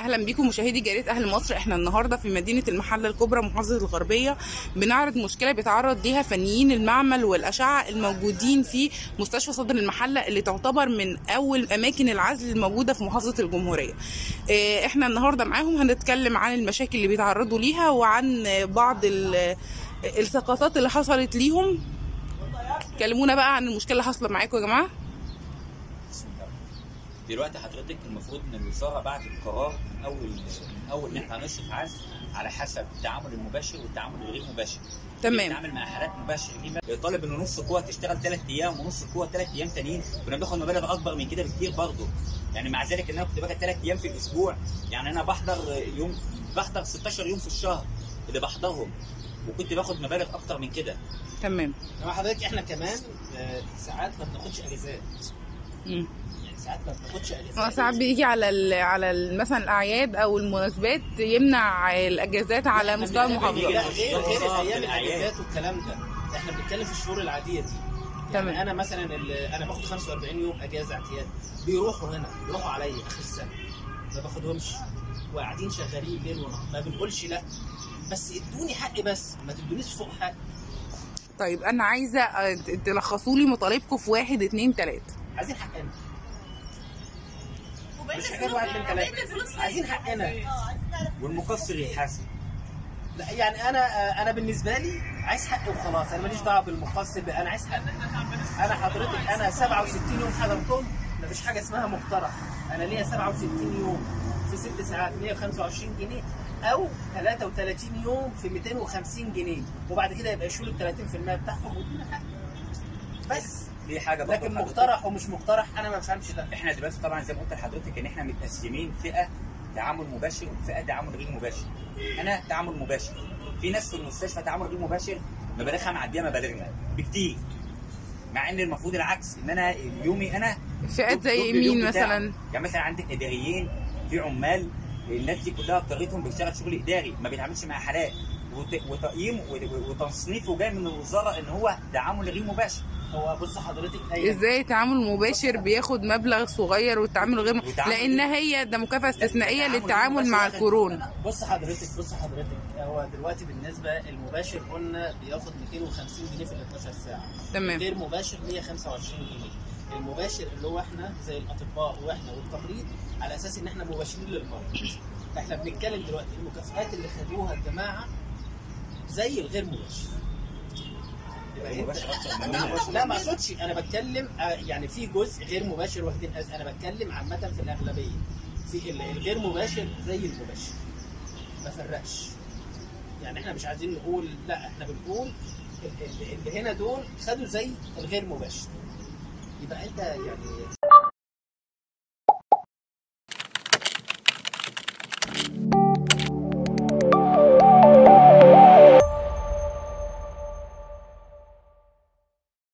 أهلا بيكم مشاهدي جريده أهل مصر. إحنا النهارده في مدينه المحله الكبرى محافظه الغربيه بنعرض مشكله بيتعرض ليها فنيين المعمل والاشعه الموجودين في مستشفى صدر المحله اللي تعتبر من اول اماكن العزل الموجوده في محافظه الجمهوريه. آه، إحنا النهارده معاهم هنتكلم عن المشاكل اللي بيتعرضوا ليها وعن بعض ال- السقطات اللي حصلت ليهم. كلمونا بقى عن المشكلة اللي حاصله معاكم يا جماعة. دلوقتي حضرتك المفروض إن الوزارة بعد القرار من اول من أول إن إحنا هنصرف عزل على حسب التعامل المباشر والتعامل الغير مباشر. تمام. بنتعامل مع حالات مباشر. دي طالب ان نص قوة تشتغل ثلاث أيام ونص قوة ثلاث أيام تانيين. كنا بناخد مبالغ أكبر من كده بكتير برضه. يعني مع ذلك إن أنا كنت باخد ثلاث أيام في الأسبوع. يعني أنا بحضر يوم بحضر 16 يوم في الشهر اللي بحضرهم. وكنت باخد مبالغ أكتر من كده. تمام. حضرتك إحنا كمان آه، ساعات ما بناخدش أجازات. ساعات ما بناخدش هو اجازات ساعات بيجي على ال على ال مثلا الأعياد أو المناسبات يمنع الأجازات على مستوى المحافظة. لا غير غير أيام. الأجازات والكلام ده. إحنا بنتكلم في الشهور العادية دي. تمام. يعني أنا مثلا أنا باخد 45 يوم أجازة اعتياد. بيروحوا هنا بيروحوا عليا آخر السنة. ما باخدهمش. وقاعدين شغالين ليل ونهار. ما بنقولش لأ. بس إدوني حقي بس. ما تدونيش فوق حقي طيب أنا عايزة تلخصوا لي مطالبكم في واحد اتنين تلاتة. عايزين حقنا مش حكايه واحد من ثلاثة عايزين حقنا والمقصر يحاسب لا يعني أنا أنا بالنسبة لي عايز حقي وخلاص. أنا ماليش دعوة بالمقصر أنا عايز حقي أنا حضرتك أنا 67 يوم حضرتهم. مفيش حاجة اسمها مقترح. أنا ليا 67 يوم في ست ساعات 125 جنيه. أو 33 يوم في 250 جنيه. وبعد كده يبقى يشيلوا ال 30% بتاعهم. ويدونا حقي بس. في حاجة لكن مقترح ومش مقترح أنا ما بفهمش ده. إحنا دلوقتي طبعا زي ما قلت لحضرتك إن إحنا متقسمين فئة تعامل مباشر وفئة تعامل غير مباشر. أنا تعامل مباشر. في ناس في المستشفى تعامل غير مباشر مبالغها معدية مبالغنا. بكتير. مع إن المفروض العكس إن أنا يومي أنا فئات زي مين. مثلا؟ يعني مثلا عندك إداريين في عمال الناس دي كلها اضطريتهم بيشتغل شغل إداري ما بيتعاملش مع حالات. وت- وتقييم وتصنيفه جاي من الوزارة إن هو تعامل غير مباشر. هو بص حضرتك أي إزاي التعامل مباشر بياخد مبلغ صغير والتعامل غير لأن هي ده مكافأة استثنائية التعامل للتعامل مع الكورونا بص حضرتك بص حضرتك هو دلوقتي بالنسبة المباشر قلنا بياخد 250 جنيه في ال 12 ساعة. تمام. غير مباشر 125 جنيه. المباشر اللي هو إحنا زي الأطباء وإحنا والتمريض على أساس إن إحنا مباشرين للمرض. إحنا بنتكلم دلوقتي المكافآت اللي خدوها الجماعة زي الغير مباشر يبقى انت مباشر أكتر من لا, ما أقصدش. أنا بتكلم آه، يعني في جزء غير مباشر أز- أنا بتكلم عامة في الأغلبية. في ال- الغير مباشر زي المباشر. ما فرقش. يعني إحنا مش عايزين نقول لا إحنا بنقول ال- ال- اللي هنا دول خدوا زي الغير مباشر. يبقى أنت يعني